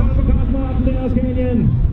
Der bin jeg på Carsten Martin, der